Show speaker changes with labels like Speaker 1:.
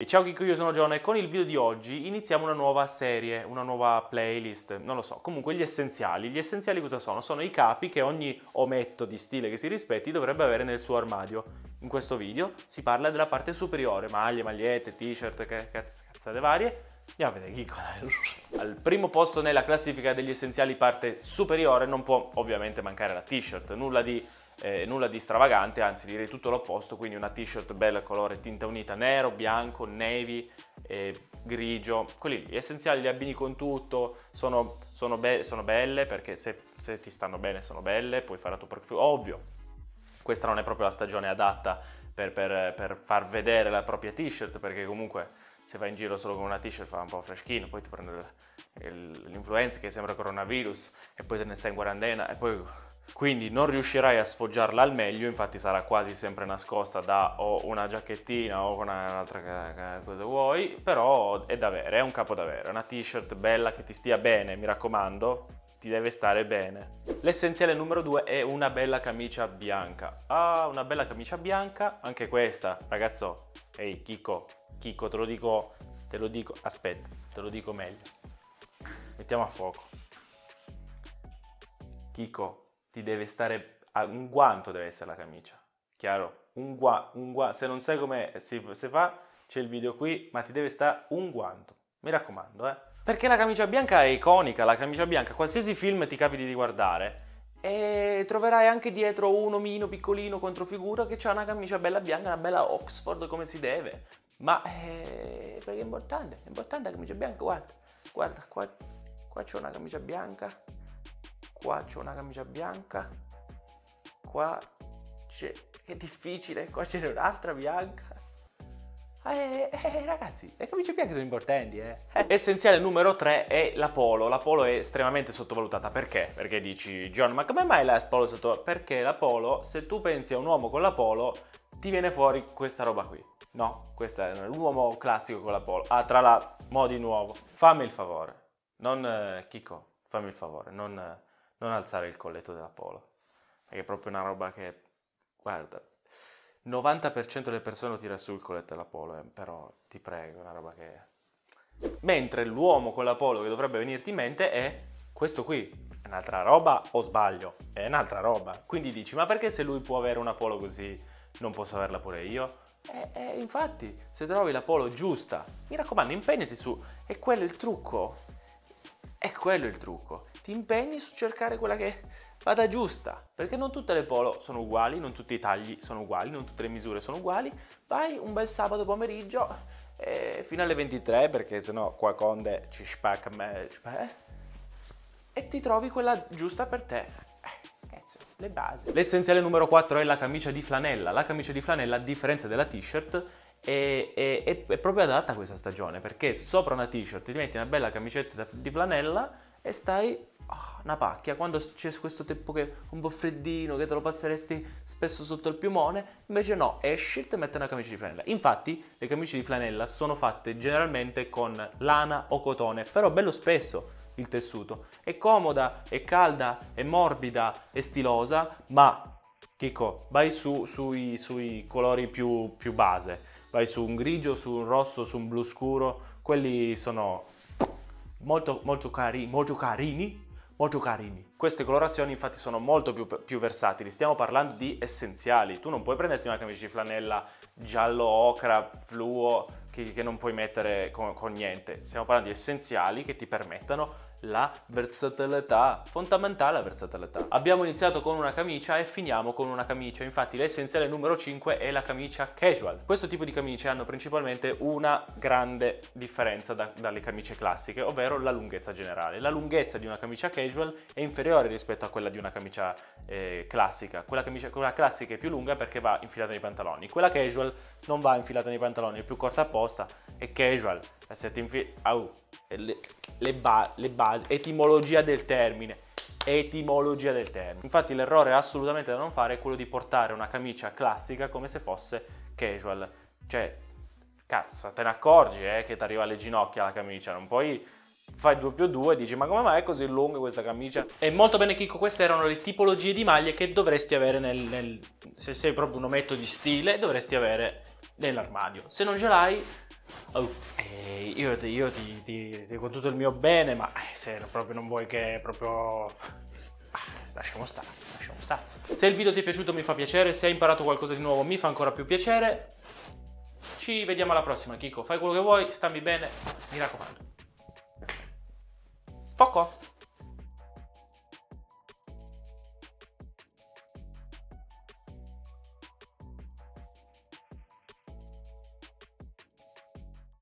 Speaker 1: E ciao Chicco, io sono John e con il video di oggi iniziamo una nuova serie, una nuova playlist, non lo so, comunque gli essenziali. Gli essenziali cosa sono? Sono i capi che ogni ometto di stile che si rispetti dovrebbe avere nel suo armadio. In questo video si parla della parte superiore, maglie, magliette, t-shirt, cazz- cazzate varie. Andiamo a vedere Chicco. Al primo posto nella classifica degli essenziali parte superiore non può ovviamente mancare la t-shirt, nulla di eh, nulla di stravagante, anzi direi tutto l'opposto, quindi una t-shirt bella colore tinta unita nero, bianco, navy, eh, grigio, quelli lì, essenziali, li abbini con tutto, sono, sono, be- sono belle perché se, se, ti stanno bene sono belle, puoi fare la tua profilo, ovvio, questa non è proprio la stagione adatta per, per, per far vedere la propria t-shirt perché comunque se vai in giro solo con una t-shirt fa un po' freschino, poi ti prende l'influenza che sembra coronavirus e poi te ne stai in quarantena e poi quindi non riuscirai a sfoggiarla al meglio, infatti sarà quasi sempre nascosta da o una giacchettina o un'altra cosa vuoi, però è da avere, è un capo da avere, una t-shirt bella che ti stia bene, mi raccomando, ti deve stare bene. L'essenziale numero due è una bella camicia bianca. Ah, una bella camicia bianca, anche questa, ragazzo, ehi Chico, Chico, te lo dico, te lo dico, aspetta, te lo dico meglio. Mettiamo a fuoco. Chico, ti deve stare, un guanto deve essere la camicia, chiaro? Un, gua, un guanto, se non sai come si, si fa, c'è il video qui, ma ti deve stare un guanto, mi raccomando, eh. Perché la camicia bianca è iconica, la camicia bianca, qualsiasi film ti capiti di guardare, e troverai anche dietro un omino piccolino controfigura che ha una camicia bella bianca, una bella Oxford come si deve. Ma eh, perché è importante, è importante la camicia bianca, guarda, guarda, qua, qua c'è una camicia bianca, qua c'è una camicia bianca, qua c'è, è difficile, qua c'è un'altra bianca. Eh, eh, eh, ragazzi, le camicie bianche sono importanti, eh. Essenziale numero 3 è la polo. La polo è estremamente sottovalutata. Perché? Perché dici, John, ma come mai la polo sottovalutata? Perché la polo, se tu pensi a un uomo con la polo, ti viene fuori questa roba qui. No, questo è un uomo classico con la polo. Ah, tra la modi nuovo. Fammi il favore. Non, eh, Chico, fammi il favore, non non alzare il colletto della polo, perché è proprio una roba che, guarda, 90% delle persone lo tira su il colletto della polo, eh, però ti prego, è una roba che... Mentre l'uomo con la polo che dovrebbe venirti in mente è questo qui, è un'altra roba o sbaglio? È un'altra roba. Quindi dici, ma perché se lui può avere una polo così non posso averla pure io? Eh, eh, infatti, se trovi la polo giusta, mi raccomando, impegnati su, è quello il trucco. È quello il trucco ti impegni su cercare quella che vada giusta, perché non tutte le polo sono uguali, non tutti i tagli sono uguali, non tutte le misure sono uguali. Vai un bel sabato pomeriggio eh, fino alle 23, perché sennò qua Conde ci spacca me, eh, e ti trovi quella giusta per te. Eh, le basi. L'essenziale numero 4 è la camicia di flanella. La camicia di flanella, a differenza della t-shirt, è, è, è, proprio adatta a questa stagione perché sopra una t-shirt ti metti una bella camicetta di flanella e stai oh, una pacchia, quando c'è questo tempo che un po' freddino, che te lo passeresti spesso sotto il piumone, invece no, esci e ti metti una camicia di flanella. Infatti le camicie di flanella sono fatte generalmente con lana o cotone, però bello spesso il tessuto. È comoda, è calda, è morbida, è stilosa, ma Chico, vai su, sui, sui colori più, più base, vai su un grigio, su un rosso, su un blu scuro, quelli sono molto, molto, cari, molto carini molto carini. Queste colorazioni infatti sono molto più, più, versatili, stiamo parlando di essenziali. Tu non puoi prenderti una camicia di flanella giallo ocra, fluo, che, che non puoi mettere con, con niente. Stiamo parlando di essenziali che ti permettano la versatilità, fondamentale la versatilità. Abbiamo iniziato con una camicia e finiamo con una camicia, infatti l'essenziale numero 5 è la camicia casual. Questo tipo di camicie hanno principalmente una grande differenza da, dalle camicie classiche, ovvero la lunghezza generale. La lunghezza di una camicia casual è inferiore rispetto a quella di una camicia eh, classica. Quella, camicia, quella classica è più lunga perché va infilata nei pantaloni, quella casual non va infilata nei pantaloni, è più corta apposta, è casual. Se ti infili... Oh, le, le, ba- le basi, etimologia del termine. Etimologia del termine. Infatti l'errore assolutamente da non fare è quello di portare una camicia classica come se fosse casual. Cioè, cazzo, te ne accorgi eh, che ti arriva alle ginocchia la camicia, non puoi fai 2 più 2 e dici ma come mai è così lunga questa camicia? E molto bene Chicco, queste erano le tipologie di maglie che dovresti avere nel, nel se sei proprio un ometto di stile, dovresti avere nell'armadio. Se non ce l'hai, Oh, eh, io, ti, io ti, ti, dico tutto il mio bene, ma eh, se proprio non vuoi che proprio... Ah, lasciamo stare, lasciamo stare. Se il video ti è piaciuto mi fa piacere, se hai imparato qualcosa di nuovo mi fa ancora più piacere. Ci vediamo alla prossima, Kiko. Fai quello che vuoi, stammi bene, mi raccomando. Poco.